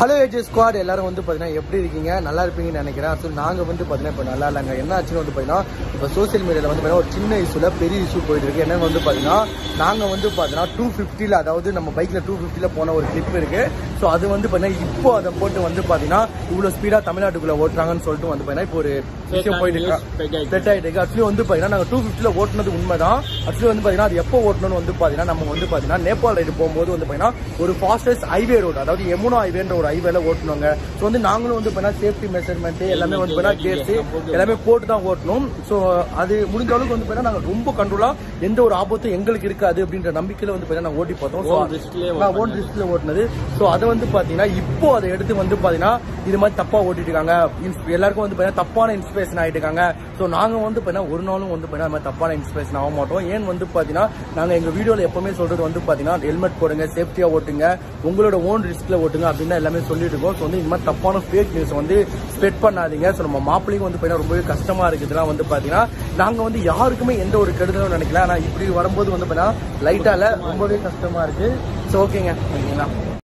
Hello AJ squad எல்லாரும் வந்து பார்த்தீங்கன்னா எப்படி இருக்கீங்க? நல்லா இருப்பீங்கன்னு நினைக்கிறேன். ஸோ நாங்கள் வந்து பார்த்தீங்கன்னா இப்போ நல்லா இல்லைங்க. என்ன ஆச்சுன்னு வந்து பார்த்தீங்கன்னா இப்போ சோஷியல் மீடியாவில் வந்து பார்த்தீங்கன்னா ஒரு சின்ன இஷ்யூவில் பெரிய இஷ்யூ போயிட்டு இருக்கு. என்னன்னு வந்து பார்த்தீங்கன்னா நாங்கள் வந்து பார்த்தீங்கன்னா டூ ஃபிஃப்டியில் அதாவது நம்ம பைக்கில் டூ ஃபிஃப்டியில் போன ஒரு கிளிப் இருக்குது ஸோ அது வந்து பார்த்தீங்கன்னா இப்போ அதை போட்டு வந்து பார்த்தீங்கன்னா இவ்வளோ ஸ்பீடாக தமிழ்நாட்டுக்குள்ளே ஓட்டுறாங்கன்னு சொல்லிட்டு வந்து பார்த்தீங்கன்னா இப்போ ஒரு விஷயம் போயிட்டு இருக்கு செட் ஆயிட்டு இருக்கு ஆக்சுவலி வந்து பார்த்தீங்கன்னா நாங்கள் டூ ஃபிஃப்டியில் ஓட்டுனது உண்மைதான் ஆக்சுவலி வந்து பார்த்தீங்கன்னா அது எப்போ ஓட்டணும்னு வந்து பார்த்தீங்கன்னா நம்ம வந்து பார்த்தீங்கன்னா நேபாள் ரைடு போகும்போது வந்து பார்த்தீங்கன்னா ஒரு ஃபாஸ்டஸ்ட் ஹைவே ரோடு அதாவது யமுனா ஹைவேன்ற ஒரு ஹைவேல ஓட்டணுங்க ஸோ வந்து நாங்களும் வந்து பார்த்தீங்கன்னா சேஃப்டி மெஷர்மெண்ட் எல்லாமே வந்து பார்த்தீங்கன்னா கேர்ஸ் எல்லாமே போட்டு தான் ஓட்டணும் ஸோ அது முடிஞ்ச அளவுக்கு வந்து பார்த்தீங்கன்னா நாங்கள் ரொம்ப கண்ட்ரோலா எந்த ஒரு ஆபத்தும் எங்களுக்கு இருக்காது அப்படின்ற நம்பிக்கையில வந்து பார்த்தீங்கன்னா நாங்கள் ஓட்டி பார்த்தோம் ஓன் ரிஸ்க்ல ஓட்டுனது ஸோ அதை வந்து பார்த்தீங்கன்னா இப்போ அதை எடுத்து வந்து பார்த்தீங்கன்னா இது மாதிரி தப்பா ஓட்டிட்டு இருக்காங்க இன்ஸ்- எல்லாருக்கும் வந்து பார்த்தீங்கன்னா தப்பான இன்ஸ்பிரேஷன் ஆயிட்டு இருக்காங்க ஸோ நாங்கள் வந்து பார்த்தீங்கன்னா ஒரு நாளும் வந்து பார்த்தீங்கன்னா மாதிரி தப்பான இன்ஸ்பிரேஷன் ஆக மாட்டோம் ஏன் வந்து பார்த்தீங்கன்னா நாங்கள் எங்கள் வீடியோவில் எப்பவுமே சொல்றது வந்து பார்த்தீங்கன்னா ஹெல்மெட் போடுங்க சேஃப்டியாக ஓட்டுங்க உங்களோட ஓன் ரிஸ்க்ல ஓட்டுங்க அப்படின்னு எல்லாமே சொல்லிட்டு இருக்கோம் ஸோ வந்து இந்த மாதிரி தப்பான ஃபேக் நியூஸ் வந்து ஸ்ப்ரெட் பண்ணாதீங்க ஸோ நம்ம மாப்பிள்ளையும் வந்து பார்த்தீங்கன்னா ரொம்பவே கஷ்டமா இருக்குதுலாம் வந்து பார்த்தீங்கன்னா நாங்கள் வந்து யாருக்குமே எந்த ஒரு கெடுதலும் நினைக்கல ஆனால் இப்படி வரும்போது வந்து பார்த்தீங்கன்னா லைட்டால ரொம்பவே கஷ்டமா இருக்கு ஸோ ஓகேங்க ஓகேங்களா